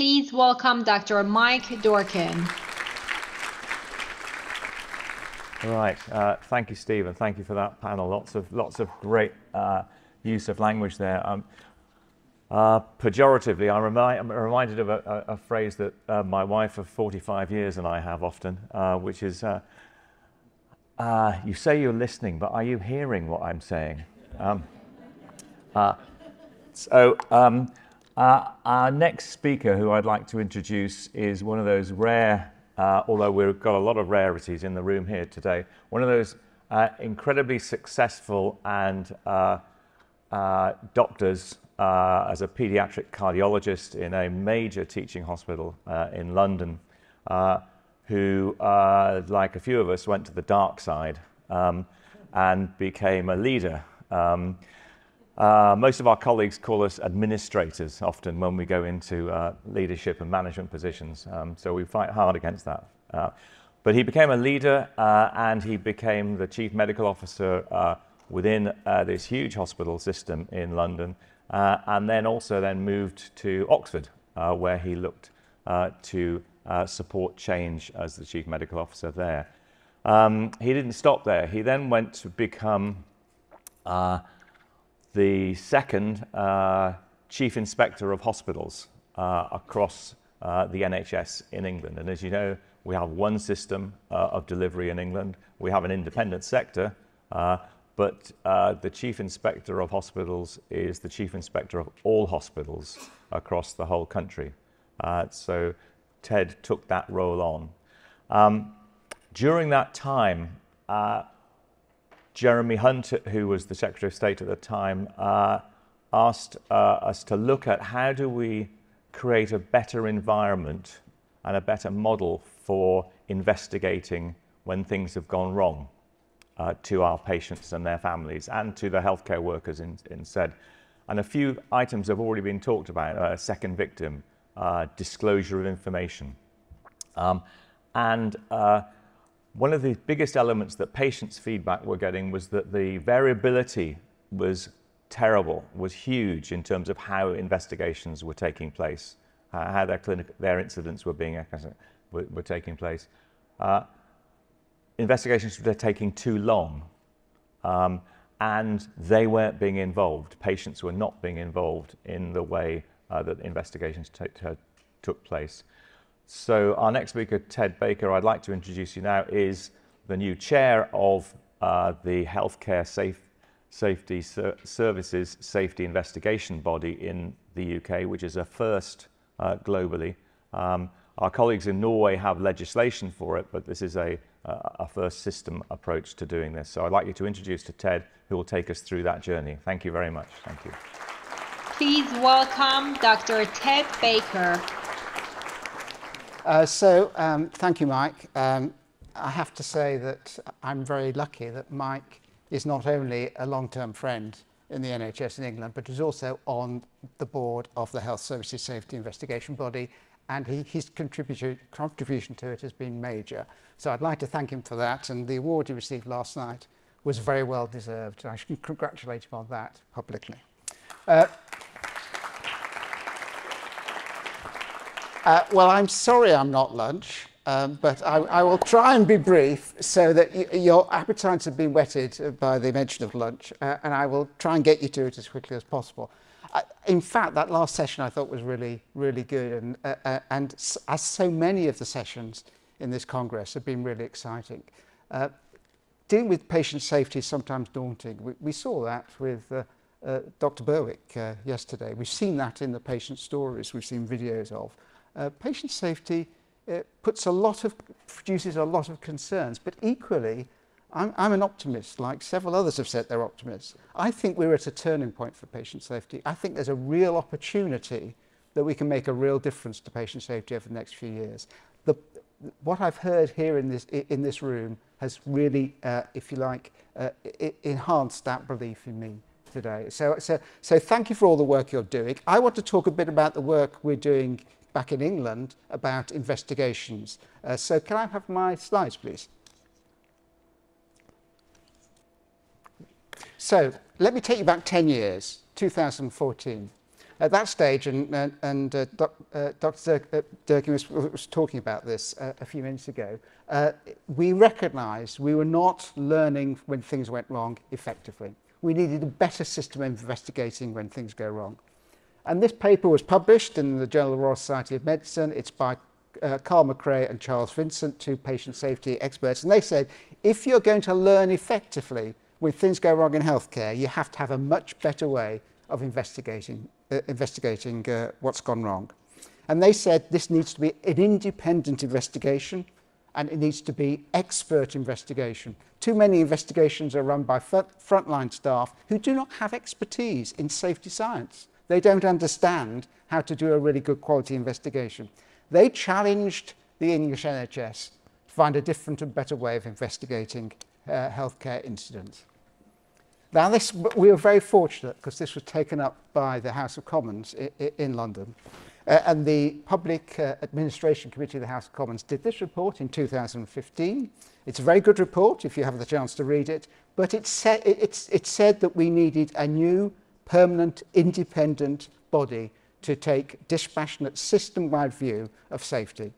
Please welcome Dr. Mike Durkin. Right. Uh, thank you, Stephen. Thank you for that panel. Lots of lots of great uh, use of language there. Um, uh, pejoratively, I I'm reminded of a, a, a phrase that uh, my wife of 45 years and I have often, uh, which is, uh, "You say you're listening, but are you hearing what I'm saying?" Um, so. Um, our next speaker, who I'd like to introduce, is one of those rare uh, although we've got a lot of rarities in the room here today. One of those uh, incredibly successful and uh, uh doctors uh, as a pediatric cardiologist in a major teaching hospital uh, in London, who, like a few of us, went to the dark side um, and became a leader. Um, uh, most of our colleagues call us administrators often when we go into uh, leadership and management positions. Um, so we fight hard against that. Uh, but he became a leader uh, and he became the chief medical officer uh, within this huge hospital system in London and then also then moved to Oxford where he looked to support change as the chief medical officer there. Um, he didn't stop there. He then went to become the second uh, chief inspector of hospitals uh, across uh, the NHS in England. And as you know, we have one system uh, of delivery in England. We have an independent sector, uh, but uh, the chief inspector of hospitals is the chief inspector of all hospitals across the whole country. so Ted took that role on. Um, during that time, Jeremy Hunt, who was the Secretary of State at the time, uh, asked uh, us to look at how do we create a better environment and a better model for investigating when things have gone wrong uh, to our patients and their families and to the healthcare workers in, in said. And a few items have already been talked about, uh, second victim, uh, disclosure of information. Um, and uh, one of the biggest elements that patients' feedback were getting was that the variability was terrible, was huge in terms of how investigations were taking place, uh, how their clinic, their incidents were being were, were taking place. Uh, investigations were taking too long, um, and they weren't being involved. Patients were not being involved in the way uh, that investigations took place. So our next speaker, Ted Baker, I'd like to introduce you now, is the new chair of uh, the Healthcare Safe, Safety Ser Services Safety Investigation Body in the UK, which is a first uh, globally. Um, our colleagues in Norway have legislation for it, but this is a, a first system approach to doing this. So I'd like you to introduce to Ted, who will take us through that journey. Thank you very much. Thank you. Please welcome Dr. Ted Baker. Uh, so, um, thank you, Mike. Um, I have to say that I'm very lucky that Mike is not only a long-term friend in the NHS in England, but is also on the board of the Health Services Safety Investigation Body, and he, his contribution, to it has been major. So I'd like to thank him for that, and the award he received last night was very well deserved. I should congratulate him on that publicly. Uh, Uh, well, I'm sorry I'm not lunch, um, but I, I, will try and be brief so that your appetites have been whetted by the mention of lunch, uh, and I will try and get you to it as quickly as possible. Uh, in fact, that last session I thought was really, really good, and, uh, uh, and as so many of the sessions in this Congress have been really exciting. Uh, dealing with patient safety is sometimes daunting. We, we saw that with Dr. Berwick yesterday. We've seen that in the patient stories we've seen videos of. Uh, patient safety uh, puts a lot of, produces a lot of concerns, but equally, I'm, I'm an optimist, like several others have said they're optimists. I think we're at a turning point for patient safety. I think there's a real opportunity that we can make a real difference to patient safety over the next few years. The, what I've heard here in this, in this room has really, uh, if you like, uh, enhanced that belief in me today. So, so, so thank you for all the work you're doing. I want to talk a bit about the work we're doing back in England about investigations. Uh, so can I have my slides, please? So let me take you back 10 years, 2014. At that stage, and, and, and uh, doc, uh, Dr. Uh, Durkin was, was talking about this uh, a few minutes ago, uh, we recognized we were not learning when things went wrong effectively. We needed a better system of investigating when things go wrong. And this paper was published in the Journal of the Royal Society of Medicine. It's by uh, Carl Macrae and Charles Vincent, two patient safety experts. And they said, if you're going to learn effectively when things go wrong in healthcare, you have to have a much better way of investigating, uh, investigating uh, what's gone wrong. And they said this needs to be an independent investigation and it needs to be expert investigation. Too many investigations are run by frontline staff who do not have expertise in safety science. They don't understand how to do a really good quality investigation. They challenged the English NHS to find a different and better way of investigating uh, healthcare incidents. Now, this, we were very fortunate because this was taken up by the House of Commons in, London. Uh, and the Public uh, Administration Committee of the House of Commons did this report in 2015. It's a very good report if you have the chance to read it, but it, sa- it, it said that we needed a new permanent independent body to take dispassionate system-wide view of safety.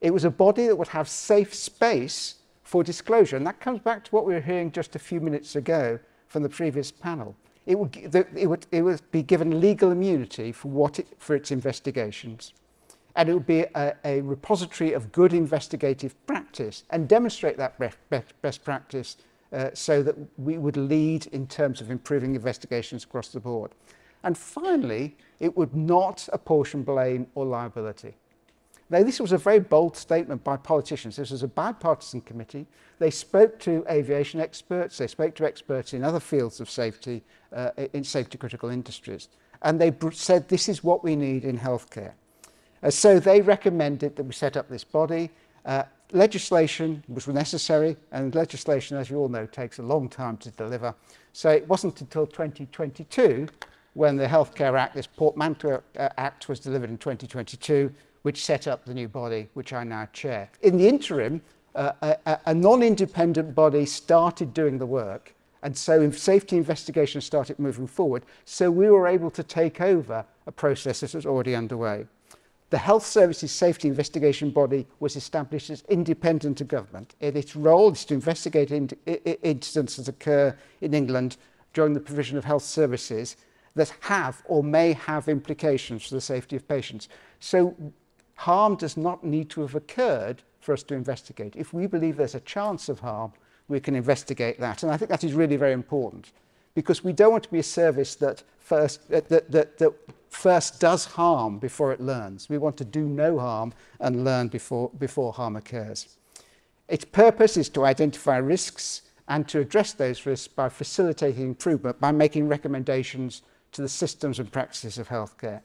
It was a body that would have safe space for disclosure. And that comes back to what we were hearing just a few minutes ago from the previous panel. It would, it would, it would be given legal immunity for, what it, for its investigations. And it would be a, a repository of good investigative practice and demonstrate that best, practice uh, so that we would lead in terms of improving investigations across the board. And finally, it would not apportion blame or liability. Now, this was a very bold statement by politicians. This was a bipartisan committee. They spoke to aviation experts, they spoke to experts in other fields of safety, uh, in safety critical industries, and they said this is what we need in healthcare. Uh, so they recommended that we set up this body. Uh, legislation was necessary, and legislation, as you all know, takes a long time to deliver. So it wasn't until 2022 when the Healthcare Act, this Portmanteau uh, Act, was delivered in 2022 which set up the new body, which I now chair. In the interim, uh, a, a non-independent body started doing the work, and so safety investigations started moving forward, so we were able to take over a process that was already underway. The Health Services Safety Investigation Body was established as independent of government. And its role is to investigate in, incidents that occur in England during the provision of health services that have or may have implications for the safety of patients. So harm does not need to have occurred for us to investigate. If we believe there's a chance of harm, we can investigate that. And I think that is really very important because we don't want to be a service that first, that, that, that, that first does harm before it learns. We want to do no harm and learn before, before harm occurs. Its purpose is to identify risks and to address those risks by facilitating improvement, by making recommendations to the systems and practices of healthcare.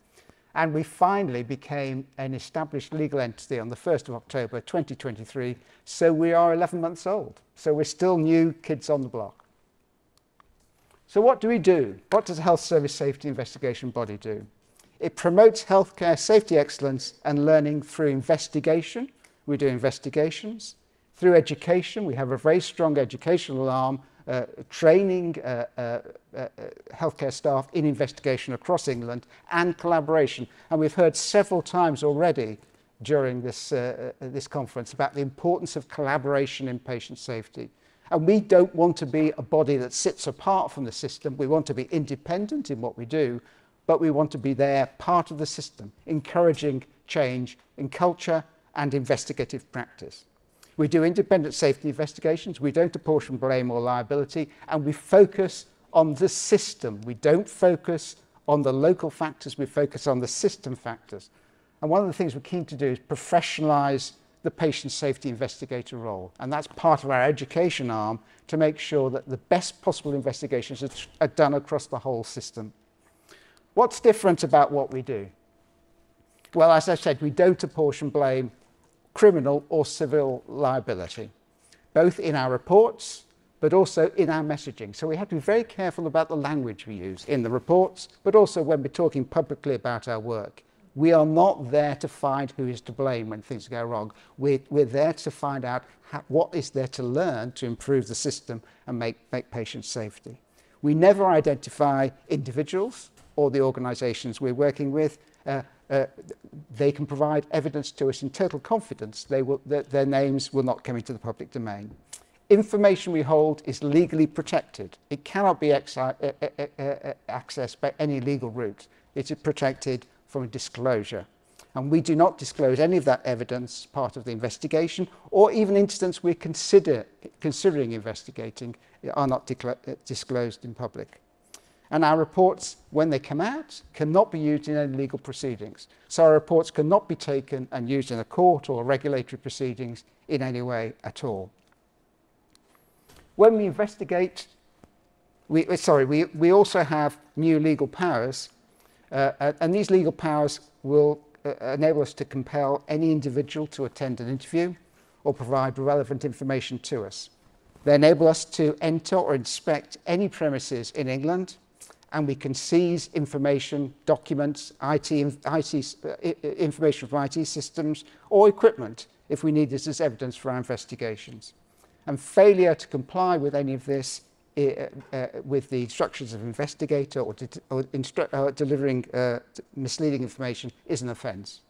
And we finally became an established legal entity on the 1st of October 2023. So we are 11 months old. So we're still new kids on the block. So what do we do? What does a health service safety investigation body do? It promotes healthcare safety excellence and learning through investigation. We do investigations. Through education, we have a very strong educational arm uh, training uh, uh, uh, healthcare staff in investigation across England and collaboration. And we've heard several times already during this, uh, uh, this conference about the importance of collaboration in patient safety. And we don't want to be a body that sits apart from the system. We want to be independent in what we do, but we want to be there, part of the system, encouraging change in culture and investigative practice. We do independent safety investigations. We don't apportion blame or liability. And we focus on the system. We don't focus on the local factors. We focus on the system factors. And one of the things we're keen to do is professionalize the patient safety investigator role. And that's part of our education arm to make sure that the best possible investigations are, are done across the whole system. What's different about what we do? Well, as I said, we don't apportion blame criminal or civil liability, both in our reports but also in our messaging. So we have to be very careful about the language we use in the reports, but also when we're talking publicly about our work. We are not there to find who is to blame when things go wrong. We're, we're there to find out how, what is there to learn to improve the system and make, make patient safety. We never identify individuals. or the organisations we're working with, uh, uh, they can provide evidence to us in total confidence they will, that their names will not come into the public domain. Information we hold is legally protected. It cannot be uh, uh, uh, accessed by any legal route. It is protected from a disclosure. And we do not disclose any of that evidence part of the investigation or even incidents we're consider, considering investigating are not disclosed in public. And our reports, when they come out, cannot be used in any legal proceedings. So our reports cannot be taken and used in a court or regulatory proceedings in any way at all. When we investigate, we, uh, sorry, we, we also have new legal powers, uh, and these legal powers will uh, enable us to compel any individual to attend an interview or provide relevant information to us. They enable us to enter or inspect any premises in England and we can seize information, documents, IT, IT, uh, information from IT systems or equipment if we need this as evidence for our investigations. And failure to comply with any of this uh, uh, with the instructions of investigator or, de or uh, delivering uh, misleading information is an offence.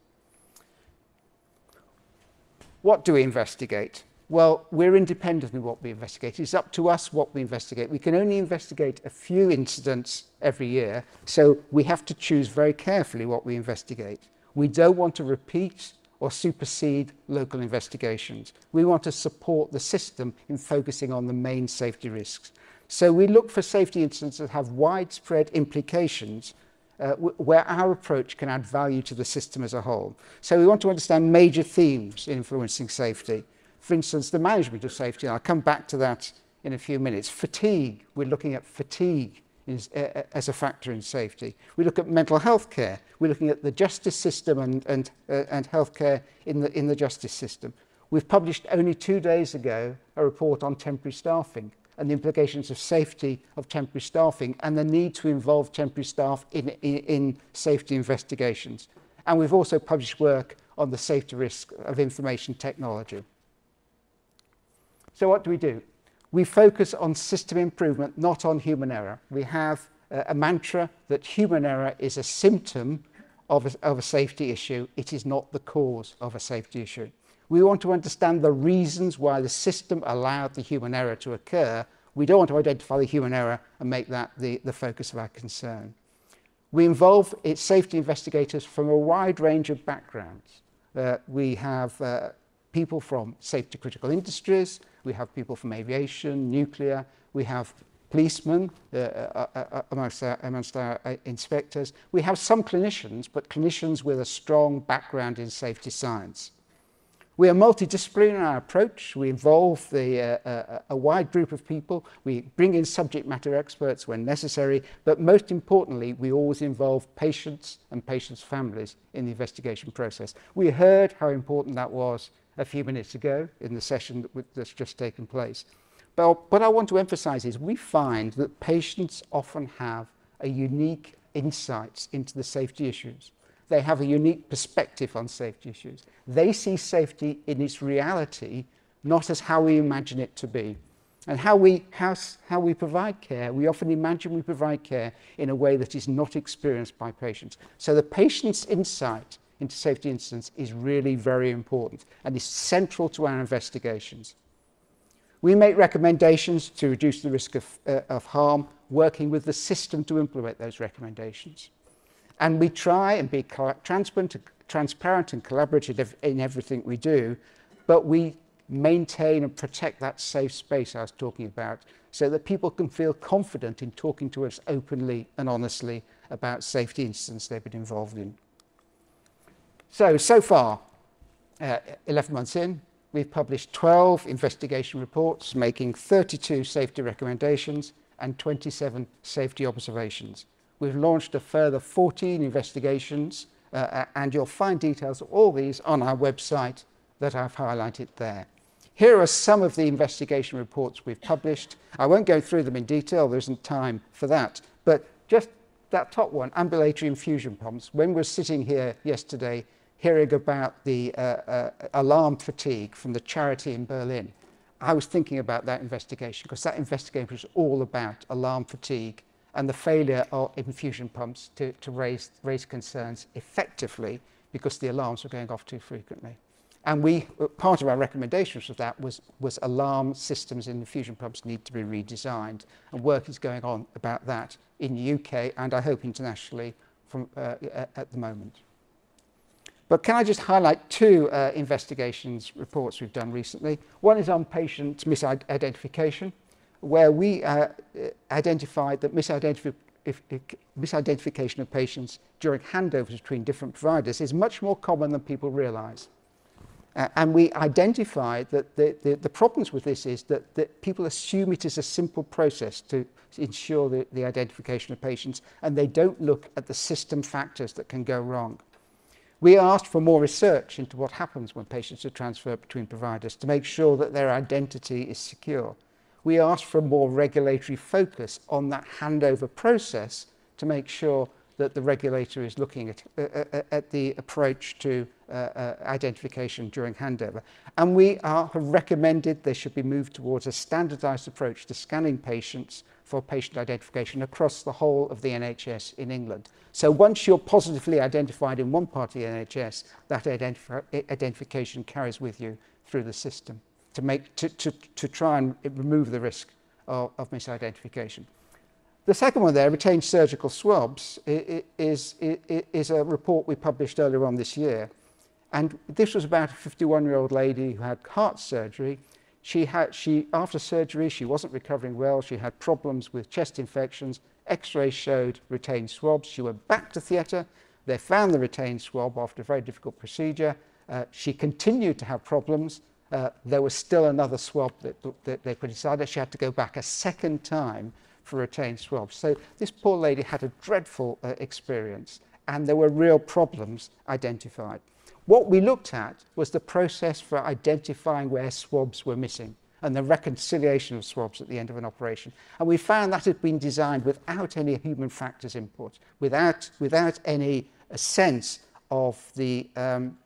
What do we investigate? Well, we're independent in what we investigate. It's up to us what we investigate. We can only investigate a few incidents every year, so we have to choose very carefully what we investigate. We don't want to repeat or supersede local investigations. We want to support the system in focusing on the main safety risks. So we look for safety incidents that have widespread implications uh, where our approach can add value to the system as a whole. So we want to understand major themes influencing safety. For instance, the management of safety, and I'll come back to that in a few minutes. Fatigue, we're looking at fatigue uh, as a factor in safety. We look at mental health care. We're looking at the justice system and, and, uh, and healthcare in the, in the justice system. We've published only two days ago a report on temporary staffing and the implications of safety of temporary staffing and the need to involve temporary staff in, in, in safety investigations. And we've also published work on the safety risk of information technology. So what do we do? We focus on system improvement, not on human error. We have a, a mantra that human error is a symptom of a, of a safety issue. It is not the cause of a safety issue. We want to understand the reasons why the system allowed the human error to occur. We don't want to identify the human error and make that the, the focus of our concern. We involve its safety investigators from a wide range of backgrounds. Uh, we have uh, people from safety critical industries, we have people from aviation, nuclear, we have policemen uh, uh, uh, uh amongst our, amongst our inspectors. We have some clinicians, but clinicians with a strong background in safety science. We are multidisciplinary in our approach. We involve the, uh, uh, a wide group of people. We bring in subject matter experts when necessary. But most importantly, we always involve patients and patients' families in the investigation process. We heard how important that was a few minutes ago in the session that's just taken place. But what I want to emphasize is we find that patients often have a unique insights into the safety issues. They have a unique perspective on safety issues. They see safety in its reality, not as how we imagine it to be. And how we, how, how we provide care, we often imagine we provide care in a way that is not experienced by patients. So the patient's insight into safety incidents is really very important and is central to our investigations. We make recommendations to reduce the risk of, uh, of harm, working with the system to implement those recommendations. And we try and be transparent, and collaborative in everything we do, but we maintain and protect that safe space I was talking about so that people can feel confident in talking to us openly and honestly about safety incidents they've been involved in. So, so far, uh, 11 months in, we've published 12 investigation reports making 32 safety recommendations and 27 safety observations. We've launched a further 14 investigations uh, uh, and you'll find details of all these on our website that I've highlighted there. Here are some of the investigation reports we've published. I won't go through them in detail, there isn't time for that, but just that top one, ambulatory infusion pumps. When we were sitting here yesterday, hearing about the uh, uh, alarm fatigue from the Charité in Berlin, I was thinking about that investigation because that investigation was all about alarm fatigue and the failure of infusion pumps to, to raise, raise concerns effectively because the alarms were going off too frequently. And we, part of our recommendations of that was, was alarm systems in infusion pumps need to be redesigned. And work is going on about that in the UK and I hope internationally from, uh, at the moment. But can I just highlight two uh, investigations reports we've done recently? One is on patient misidentification, where we uh, identified that misidentification if, if misidentification of patients during handovers between different providers is much more common than people realize. Uh, and we identified that the, the, the problems with this is that, that people assume it is a simple process to ensure the, the identification of patients, and they don't look at the system factors that can go wrong. We asked for more research into what happens when patients are transferred between providers to make sure that their identity is secure. We asked for a more regulatory focus on that handover process to make sure that the regulator is looking at, uh, uh, uh, at the approach to uh, uh, identification during handover. And we are, have recommended they should be moved towards a standardised approach to scanning patients for patient identification across the whole of the NHS in England. So once you're positively identified in one part of the NHS, that identif identification carries with you through the system to, make, to, to, to try and remove the risk of, of misidentification. The second one there, retained surgical swabs, is, is, is a report we published earlier on this year. And this was about a 51-year-old lady who had heart surgery. She had, she, after surgery, she wasn't recovering well. She had problems with chest infections. X-rays showed retained swabs. She went back to theatre. They found the retained swab after a very difficult procedure. Uh, she continued to have problems. Uh, there was still another swab that, that they put inside her. She had to go back a second time for retained swabs. So this poor lady had a dreadful uh, experience and there were real problems identified. What we looked at was the process for identifying where swabs were missing and the reconciliation of swabs at the end of an operation. And we found that had been designed without any human factors input, without, without any uh, sense of the um,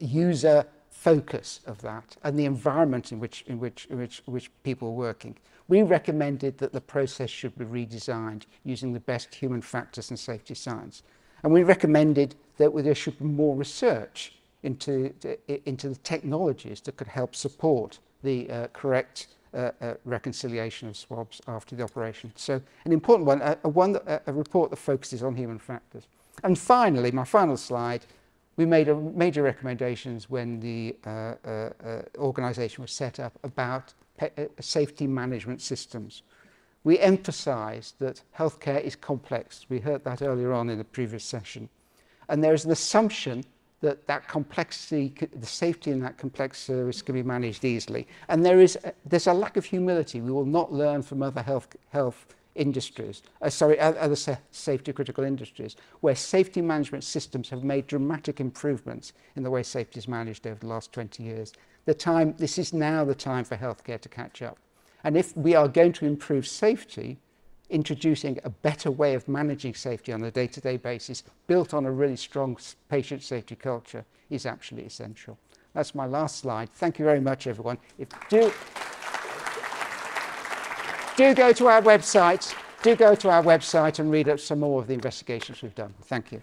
user focus of that and the environment in which, in which, in which, which people are working. We recommended that the process should be redesigned using the best human factors and safety science. And we recommended that there should be more research into, into the technologies that could help support the uh, correct uh, uh, reconciliation of swabs after the operation. So an important one, a, a, one that, a report that focuses on human factors. And finally, my final slide, we made a major recommendations when the uh, uh, uh, organisation was set up about uh, safety management systems. We emphasised that healthcare is complex. We heard that earlier on in the previous session. And there is an assumption that that complexity, the safety in that complex service can be managed easily. And there is, a, there's a lack of humility. We will not learn from other health, health industries, uh, sorry, other sa safety critical industries, where safety management systems have made dramatic improvements in the way safety is managed over the last 20 years. The time, this is now the time for healthcare to catch up. And if we are going to improve safety, introducing a better way of managing safety on a day-to-day -day basis, built on a really strong patient safety culture, is absolutely essential. That's my last slide. Thank you very much, everyone. If, do, do go to our website. Do go to our website and read up some more of the investigations we've done. Thank you.